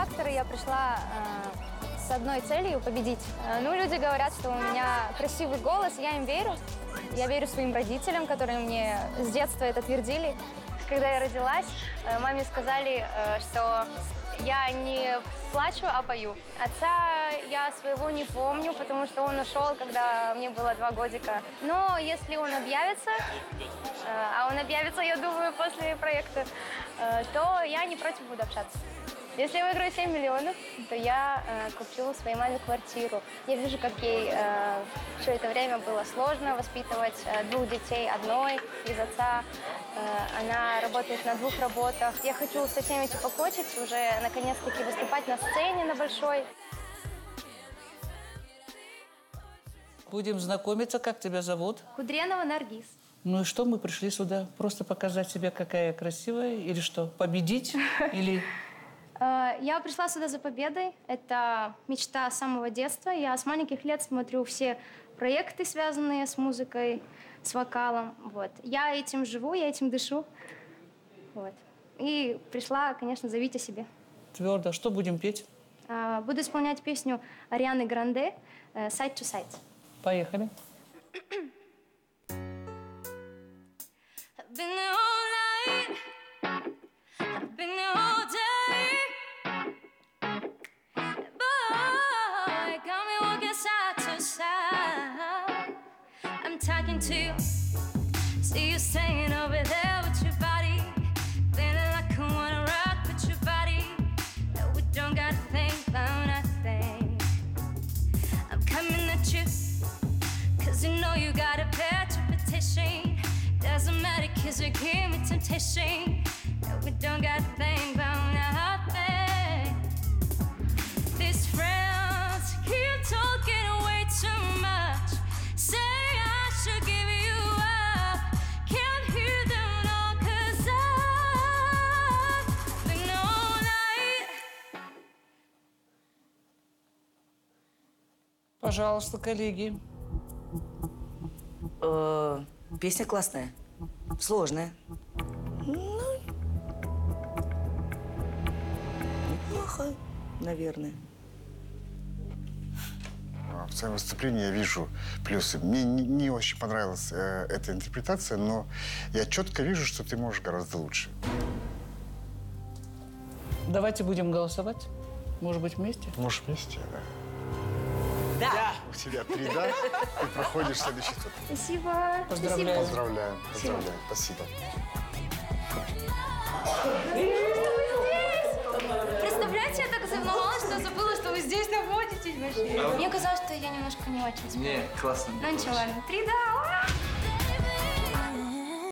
И я пришла э, с одной целью — победить. Э, ну, люди говорят, что у меня красивый голос, я им верю. Я верю своим родителям, которые мне с детства это твердили. Когда я родилась, э, маме сказали, э, что я не плачу, а пою. Отца я своего не помню, потому что он ушел, когда мне было два годика. Но если он объявится, э, а он объявится, я думаю, после проекта, э, то я не против буду общаться. Если я выиграю 7 миллионов, то я э, куплю своей маме квартиру. Я вижу, как ей э, все это время было сложно воспитывать э, двух детей одной из отца. Э, она работает на двух работах. Я хочу со всеми этим покончить, уже наконец-таки выступать на сцене на большой. Будем знакомиться, как тебя зовут? Кудренова Наргиз. Ну и что, мы пришли сюда просто показать себя, какая я красивая? Или что, победить? Или... Э, Я пришла сюда за победой. Это мечта с самого детства. Я с маленьких лет смотрю все проекты, связанные с музыкой, с вокалом. Вот. Я этим живу, я этим дышу. Вот. И пришла, конечно, заявить о себе. Твердо. Что будем петь? Э, Буду исполнять песню Арианы Гранде э, «Side to Side». Поехали. I've talking to you. See you staying over there with your body. Feeling like I wanna rock with your body. No, we don't gotta think about nothing. I'm coming at you. Cause you know you got a bad reputation. Doesn't matter cause you give me temptation. No, we don't got to think Пожалуйста, коллеги. Э, Песня классная, сложная. Ну, неплохо, наверное. А, В своем выступлении я вижу плюсы. Мне не, не очень понравилась э, эта интерпретация, но я четко вижу, что ты можешь гораздо лучше. Давайте будем голосовать. Может быть, вместе? Можешь вместе, да? Да. У тебя три «да», ты проходишь следующий тур. Спасибо. Поздравляю. Поздравляю, поздравляю. Спасибо. Представляете, я так заволновалась, что забыла, что вы здесь находитесь вообще. Мне казалось, что я немножко не очень. Не, классно. Ну ничего, ладно. Три да. ура!